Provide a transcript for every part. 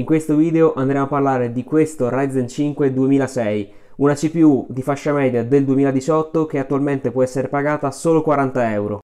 In questo video andremo a parlare di questo Ryzen 5 2006, una CPU di fascia media del 2018 che attualmente può essere pagata solo 40 euro.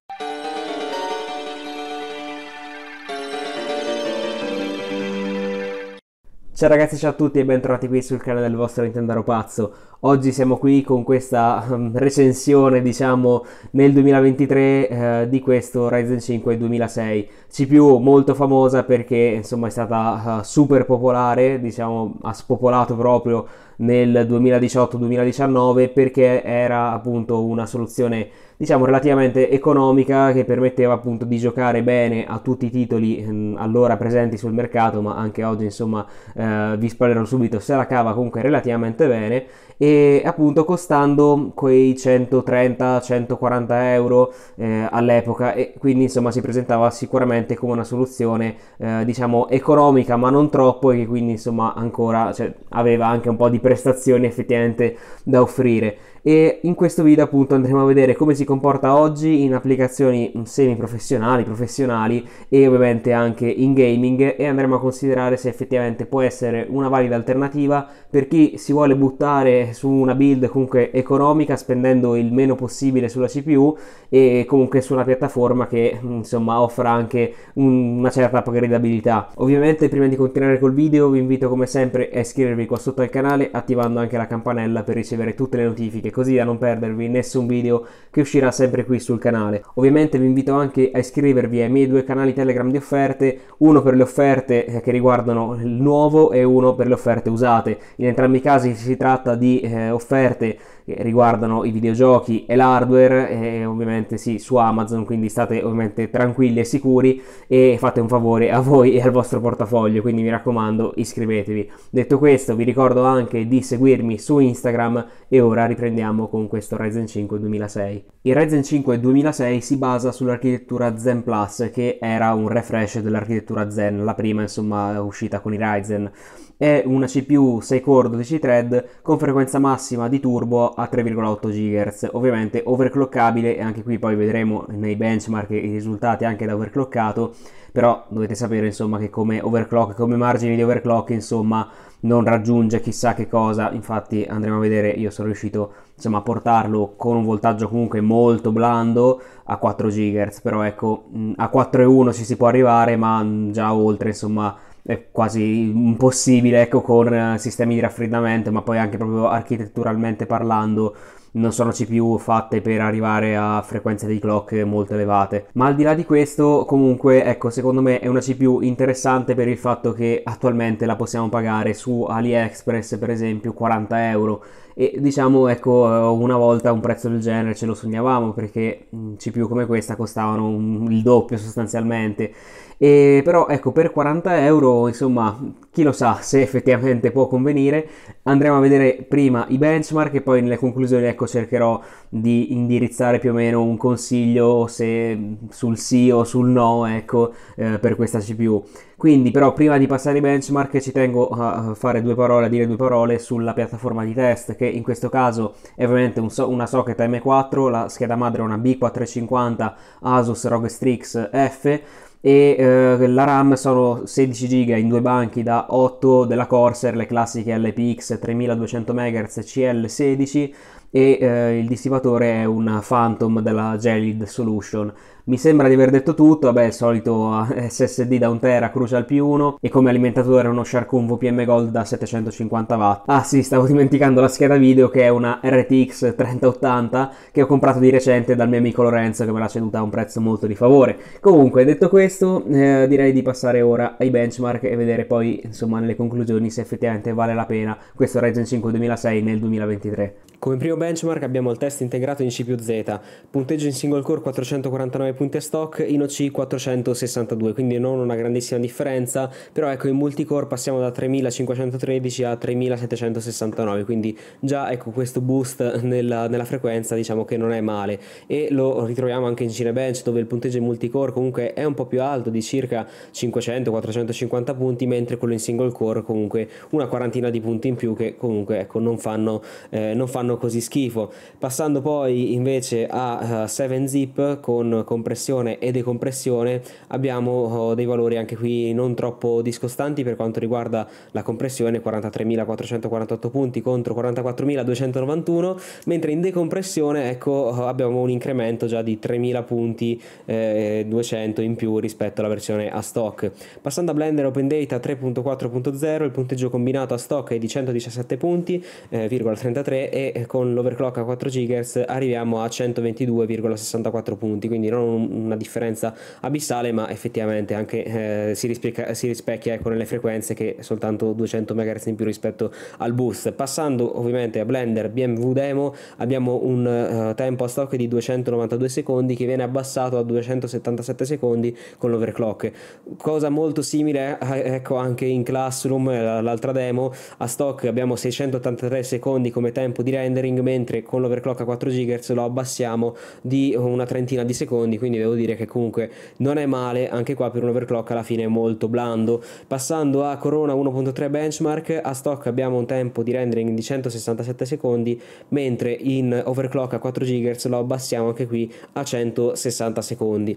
Ciao ragazzi, ciao a tutti e bentornati qui sul canale del vostro Nintendo Pazzo. Oggi siamo qui con questa um, recensione, diciamo, nel 2023 eh, di questo Ryzen 5 2006. CPU molto famosa perché, insomma, è stata uh, super popolare, diciamo, ha spopolato proprio nel 2018-2019 perché era appunto una soluzione diciamo relativamente economica che permetteva appunto di giocare bene a tutti i titoli mh, allora presenti sul mercato ma anche oggi insomma eh, vi spoilerò subito se la cava comunque relativamente bene e appunto costando quei 130-140 euro eh, all'epoca e quindi insomma si presentava sicuramente come una soluzione eh, diciamo economica ma non troppo e che quindi insomma ancora cioè, aveva anche un po' di prestazioni effettivamente da offrire e in questo video appunto andremo a vedere come si comporta oggi in applicazioni semi professionali, professionali e ovviamente anche in gaming e andremo a considerare se effettivamente può essere una valida alternativa per chi si vuole buttare su una build comunque economica spendendo il meno possibile sulla CPU e comunque su una piattaforma che insomma offra anche un, una certa upgradabilità. Ovviamente prima di continuare col video vi invito come sempre a iscrivervi qua sotto al canale attivando anche la campanella per ricevere tutte le notifiche così da non perdervi nessun video che uscirà sempre qui sul canale. Ovviamente vi invito anche a iscrivervi ai miei due canali Telegram di offerte, uno per le offerte eh, che riguardano il nuovo e uno per le offerte usate. In entrambi i casi si tratta di eh, offerte riguardano i videogiochi e l'hardware e ovviamente sì su Amazon quindi state ovviamente tranquilli e sicuri e fate un favore a voi e al vostro portafoglio quindi mi raccomando iscrivetevi. Detto questo vi ricordo anche di seguirmi su Instagram e ora riprendiamo con questo Ryzen 5 2006 il Ryzen 5 2006 si basa sull'architettura Zen Plus che era un refresh dell'architettura Zen la prima insomma uscita con i Ryzen è una CPU 6 core 12 thread con frequenza massima di turbo a 3,8 GHz, ovviamente overclockabile e anche qui poi vedremo nei benchmark i risultati anche da overclockato, però dovete sapere insomma che come overclock, come margini di overclock insomma non raggiunge chissà che cosa, infatti andremo a vedere, io sono riuscito insomma a portarlo con un voltaggio comunque molto blando a 4 GHz, però ecco a 4,1 ci si può arrivare ma già oltre insomma è quasi impossibile ecco, con eh, sistemi di raffreddamento, ma poi anche proprio architetturalmente parlando non sono CPU fatte per arrivare a frequenze di clock molto elevate. Ma al di là di questo, comunque, ecco, secondo me è una CPU interessante per il fatto che attualmente la possiamo pagare su AliExpress, per esempio, 40 euro. E diciamo, ecco, una volta un prezzo del genere ce lo sognavamo perché mm, CPU come questa costavano un, il doppio sostanzialmente. E però ecco per 40 euro insomma chi lo sa se effettivamente può convenire andremo a vedere prima i benchmark e poi nelle conclusioni ecco cercherò di indirizzare più o meno un consiglio se sul sì o sul no ecco eh, per questa CPU quindi però prima di passare ai benchmark ci tengo a fare due parole a dire due parole sulla piattaforma di test che in questo caso è ovviamente un so- una socket M4 la scheda madre è una B450 Asus ROG Strix F e eh, la RAM sono 16 GB in due banchi da 8 della Corsair, le classiche LPX 3200 MHz CL16 e eh, il dissipatore è un Phantom della Gelid Solution. Mi sembra di aver detto tutto, vabbè il solito SSD da 1 tera Crucial P1 e come alimentatore uno Sharkoon VPM Gold da 750 watt. Ah sì, stavo dimenticando la scheda video che è una RTX 3080 che ho comprato di recente dal mio amico Lorenzo che me l'ha ceduta a un prezzo molto di favore. Comunque detto questo eh, direi di passare ora ai benchmark e vedere poi insomma nelle conclusioni se effettivamente vale la pena questo Ryzen 5 2006 nel 2023. Come primo benchmark abbiamo il test integrato in CPU-Z, punteggio in single core 449 punti a stock, in OC 462, quindi non una grandissima differenza, però ecco in multicore passiamo da 3513 a 3769, quindi già ecco questo boost nella, nella frequenza diciamo che non è male. E lo ritroviamo anche in Cinebench dove il punteggio in multicore comunque è un po' più alto di circa 500-450 punti, mentre quello in single core comunque una quarantina di punti in più che comunque ecco non fanno, eh, non fanno così schifo. Passando poi invece a uh, 7-zip con, con compressione e decompressione abbiamo oh, dei valori anche qui non troppo discostanti per quanto riguarda la compressione 43.448 punti contro 44.291 mentre in decompressione ecco abbiamo un incremento già di 3.000 punti eh, 200 in più rispetto alla versione a stock passando a Blender Open Data 3.4.0 il punteggio combinato a stock è di 117 punti eh, 33 e con l'overclock a 4 GHz arriviamo a 122,64 punti quindi non una differenza abissale ma effettivamente anche eh, si rispecchia, si rispecchia ecco, nelle frequenze che soltanto 200 MHz in più rispetto al boost. Passando ovviamente a Blender BMW Demo abbiamo un uh, tempo a stock di 292 secondi che viene abbassato a 277 secondi con l'overclock. Cosa molto simile eh, ecco anche in Classroom l'altra demo. A stock abbiamo 683 secondi come tempo di rendering mentre con l'overclock a 4 GHz lo abbassiamo di una trentina di secondi quindi devo dire che comunque non è male anche qua per un overclock alla fine molto blando. Passando a Corona 1.3 benchmark a stock abbiamo un tempo di rendering di 167 secondi mentre in overclock a 4 GHz lo abbassiamo anche qui a 160 secondi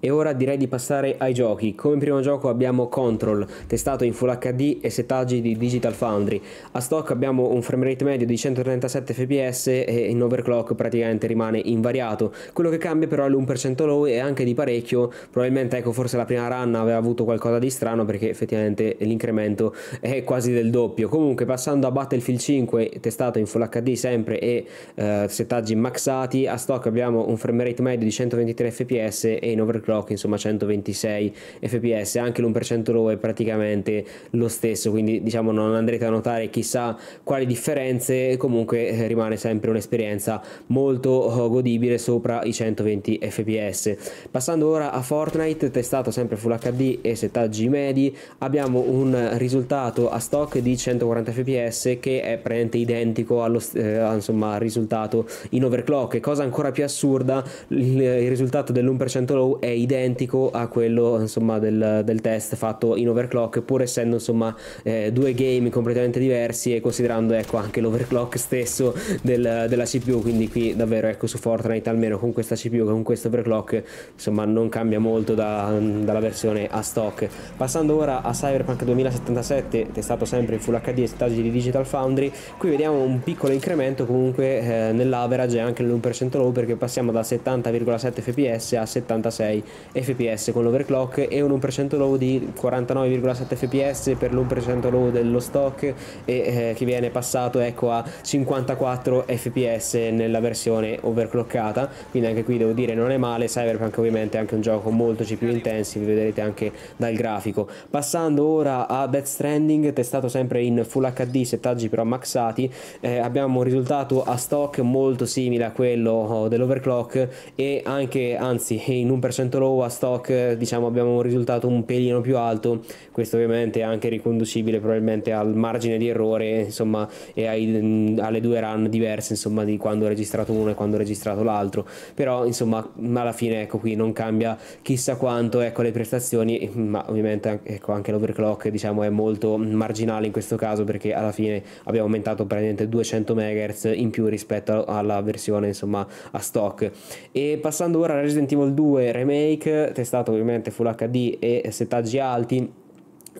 e ora direi di passare ai giochi. Come primo gioco abbiamo Control, testato in Full HD e settaggi di Digital Foundry. A stock abbiamo un framerate medio di 137 fps e in overclock praticamente rimane invariato. Quello che cambia però è l'1% low e anche di parecchio. Probabilmente ecco forse la prima run aveva avuto qualcosa di strano perché effettivamente l'incremento è quasi del doppio. Comunque passando a Battlefield 5 testato in Full HD sempre e eh, settaggi maxati, a stock abbiamo un framerate medio di 123 fps e in overclock clock insomma 126 fps anche l'1% low è praticamente lo stesso quindi diciamo non andrete a notare chissà quali differenze comunque eh, rimane sempre un'esperienza molto oh, godibile sopra i 120 fps passando ora a Fortnite testato sempre Full HD e settaggi medi abbiamo un risultato a stock di 140 fps che è praticamente identico allo eh, insomma, risultato in overclock. Cosa ancora più assurda il risultato dell'1% low è identico a quello insomma, del, del, test fatto in overclock pur essendo insomma eh, due game completamente diversi e considerando ecco anche l'overclock stesso del, della CPU quindi qui davvero ecco su Fortnite almeno con questa CPU con questo overclock insomma non cambia molto da, dalla versione a stock. Passando ora a Cyberpunk 2077 testato sempre in Full HD e settaggi di Digital Foundry. Qui vediamo un piccolo incremento comunque eh, nell'average e anche nell'1% low perché passiamo da 70,7 fps a 76 fps con l'overclock e un 1% low di 49,7 fps per l'1% low dello stock e eh, che viene passato ecco a 54 fps nella versione overclockata. Quindi anche qui devo dire non è male Cyberpunk ovviamente è anche un gioco molto più intensivo vedrete anche dal grafico. Passando ora a Death Stranding testato sempre in Full HD settaggi però maxati eh, abbiamo un risultato a stock molto simile a quello oh, dell'overclock e anche anzi in 1% low a stock diciamo abbiamo un risultato un pelino più alto. Questo ovviamente è anche riconducibile probabilmente al margine di errore insomma e ai, alle due run diverse insomma di quando ho registrato uno e quando ho registrato l'altro. Però insomma alla fine ecco qui non cambia chissà quanto ecco le prestazioni ma ovviamente ecco anche l'overclock diciamo è molto marginale in questo caso perché alla fine abbiamo aumentato praticamente 200 MHz in più rispetto alla versione insomma a stock. E passando ora a Resident Evil 2 Remake remake testato ovviamente Full HD e settaggi alti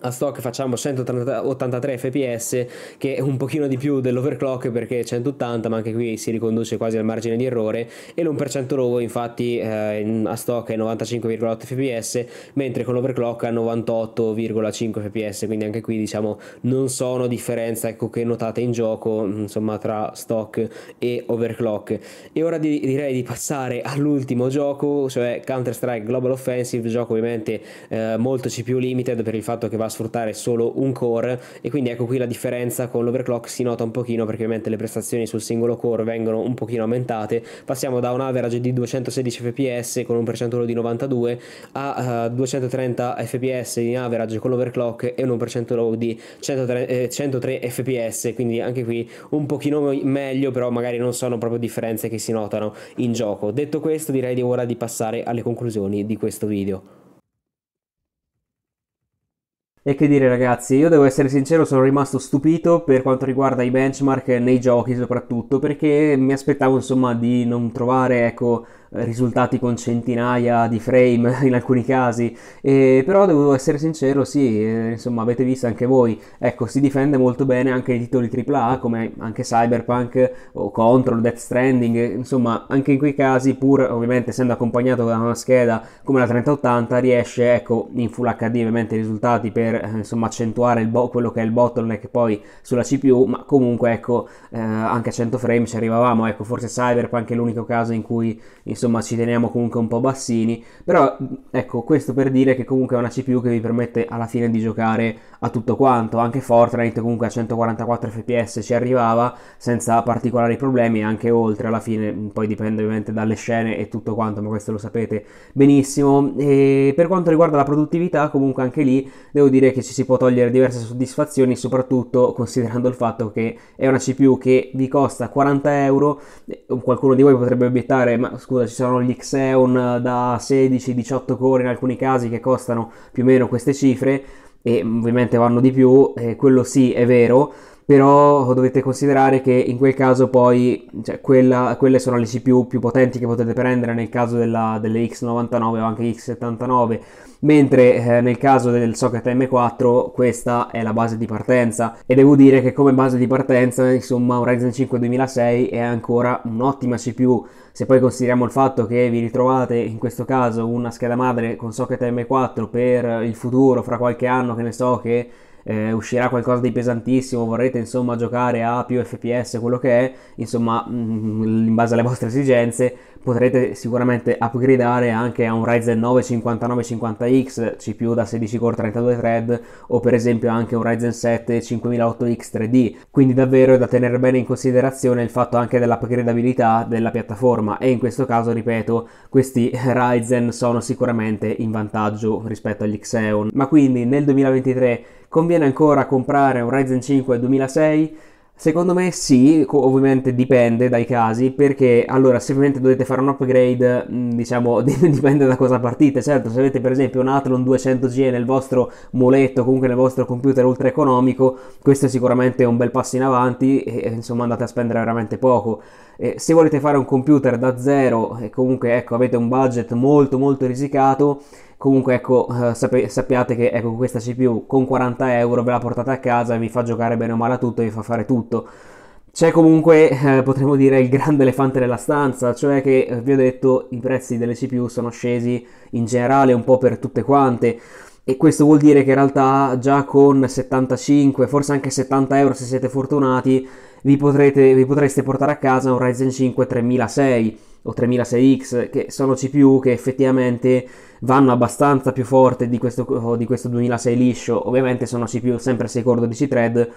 a stock facciamo 183 fps che è un pochino di più dell'overclock perché è 180 ma anche qui si riconduce quasi al margine di errore e l'1% low infatti eh, a stock è 95,8 fps mentre con l'overclock a 98,5 fps quindi anche qui diciamo non sono differenze ecco, che notate in gioco insomma tra stock e overclock. E ora di, direi di passare all'ultimo gioco cioè Counter Strike Global Offensive gioco ovviamente eh, molto CPU limited per il fatto che va a sfruttare solo un core e quindi ecco qui la differenza con l'overclock si nota un pochino perché ovviamente le prestazioni sul singolo core vengono un pochino aumentate. Passiamo da un average di 216 fps con un percentuale di 92 a uh, 230 fps in average con l'overclock e un percentuale di 103, eh, 103 fps quindi anche qui un pochino meglio però magari non sono proprio differenze che si notano in gioco. Detto questo direi di ora di passare alle conclusioni di questo video e che dire ragazzi, io devo essere sincero, sono rimasto stupito per quanto riguarda i benchmark nei giochi soprattutto, perché mi aspettavo insomma di non trovare ecco, risultati con centinaia di frame in alcuni casi, e, però devo essere sincero, sì, eh, insomma avete visto anche voi, ecco, si difende molto bene anche i titoli AAA come anche Cyberpunk o Control, Death Stranding, insomma anche in quei casi pur ovviamente essendo accompagnato da una scheda come la 3080 riesce ecco in Full HD ovviamente i risultati per eh, insomma accentuare bo- quello che è il bottleneck poi sulla CPU, ma comunque ecco eh, anche a 100 frame ci arrivavamo, ecco forse Cyberpunk è l'unico caso in cui insomma ci teniamo comunque un po' bassini, però ecco questo per dire che comunque è una CPU che vi permette alla fine di giocare a tutto quanto, anche Fortnite comunque a 144 fps ci arrivava senza particolari problemi, anche oltre alla fine, poi dipende ovviamente dalle scene e tutto quanto, ma questo lo sapete benissimo. E per quanto riguarda la produttività, comunque anche lì devo dire che ci si può togliere diverse soddisfazioni, soprattutto considerando il fatto che è una CPU che vi costa 40 euro, qualcuno di voi potrebbe obiettare, ma scusa ci sono gli Xeon da 16-18 core in alcuni casi che costano più o meno queste cifre e ovviamente vanno di più, eh, quello sì è vero, però dovete considerare che in quel caso poi cioè, quella, quelle sono le CPU più potenti che potete prendere nel caso della, delle X99 o anche X79 mentre eh, nel caso del socket M4 questa è la base di partenza. E devo dire che come base di partenza insomma un Ryzen 5 2006 è ancora un'ottima CPU se poi consideriamo il fatto che vi ritrovate in questo caso una scheda madre con socket M4 per il futuro fra qualche anno che ne so che eh, uscirà qualcosa di pesantissimo, vorrete insomma giocare a più FPS, quello che è, insomma mm, in base alle vostre esigenze potrete sicuramente upgradare anche a un Ryzen 9 5950X CPU da 16 core 32 thread o per esempio anche un Ryzen 7 5008X 3D quindi davvero è da tenere bene in considerazione il fatto anche dell'upgradabilità della piattaforma e in questo caso ripeto questi Ryzen sono sicuramente in vantaggio rispetto agli Xeon. Ma quindi nel 2023 conviene ancora comprare un Ryzen 5 2006 Secondo me sì, ovviamente dipende dai casi, perché allora se ovviamente dovete fare un upgrade, mm, diciamo, dipende da cosa partite. Certo, se avete per esempio un Athlon 200G nel vostro muletto, comunque nel vostro computer ultra economico, questo è sicuramente un bel passo in avanti e insomma andate a spendere veramente poco. E se volete fare un computer da zero e comunque ecco, avete un budget molto molto risicato, Comunque ecco, eh, sappiate che ecco, questa CPU con 40 euro ve la portate a casa e vi fa giocare bene o male a tutto vi fa fare tutto. C'è comunque, eh, potremmo dire, il grande elefante nella stanza, cioè che, eh, vi ho detto, i prezzi delle CPU sono scesi in generale un po' per tutte quante. E questo vuol dire che in realtà già con 75, forse anche 70 euro se siete fortunati, vi, potrete, vi potreste portare a casa un Ryzen 5 3006 o 3006X, che sono CPU che effettivamente vanno abbastanza più forte di questo, di questo 2006 liscio. Ovviamente sono CPU sempre 6 core 12 thread,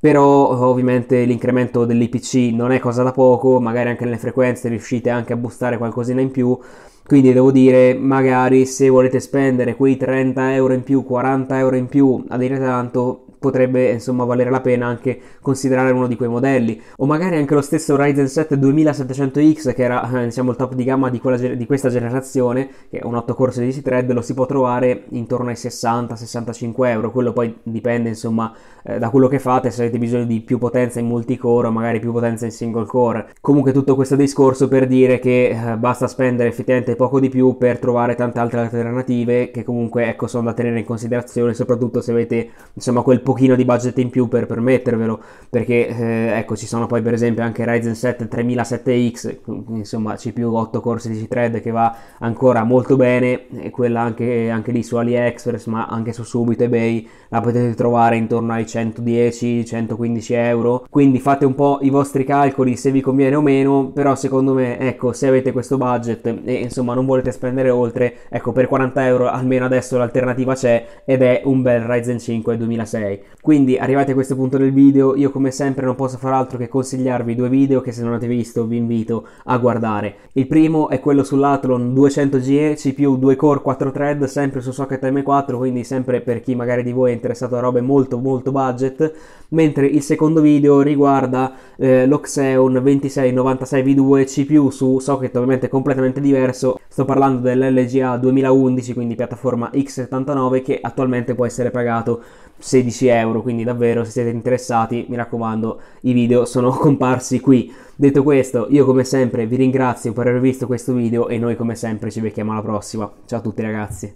però ovviamente l'incremento dell'IPC non è cosa da poco, magari anche nelle frequenze riuscite anche a boostare qualcosina in più. Quindi devo dire, magari se volete spendere quei 30 euro in più, 40 euro in più a dire tanto, potrebbe insomma valere la pena anche considerare uno di quei modelli. O magari anche lo stesso Ryzen 7 2700X che era eh, diciamo il top di gamma di, quella, di questa generazione che è un 8 core 16 thread lo si può trovare intorno ai 60-65 euro. Quello poi dipende insomma eh, da quello che fate. Se avete bisogno di più potenza in multicore o magari più potenza in single core. Comunque tutto questo discorso per dire che eh, basta spendere effettivamente poco di più per trovare tante altre alternative che comunque ecco sono da tenere in considerazione soprattutto se avete insomma quel pochino di budget in più per permettervelo, perché eh, ecco ci sono poi per esempio anche Ryzen 7 3007X, insomma CPU 8 core 16 thread che va ancora molto bene, e quella anche, anche lì su AliExpress ma anche su Subito eBay la potete trovare intorno ai 110-115 euro, quindi fate un po' i vostri calcoli se vi conviene o meno, però secondo me ecco se avete questo budget e insomma non volete spendere oltre, ecco per 40 euro almeno adesso l'alternativa c'è ed è un bel Ryzen 5 2006. Quindi arrivati a questo punto del video io come sempre non posso far altro che consigliarvi due video che se non avete visto vi invito a guardare. Il primo è quello sull'Athlon 200GE CPU 2 core 4 thread sempre su socket M4 quindi sempre per chi magari di voi è interessato a robe molto molto budget mentre il secondo video riguarda eh, l'Oxeon 2696V2 CPU su socket ovviamente completamente diverso sto parlando dell'LGA 2011 quindi piattaforma X79 che attualmente può essere pagato 16 euro, quindi davvero se siete interessati mi raccomando i video sono comparsi qui. Detto questo io come sempre vi ringrazio per aver visto questo video e noi come sempre ci becchiamo alla prossima. Ciao a tutti ragazzi.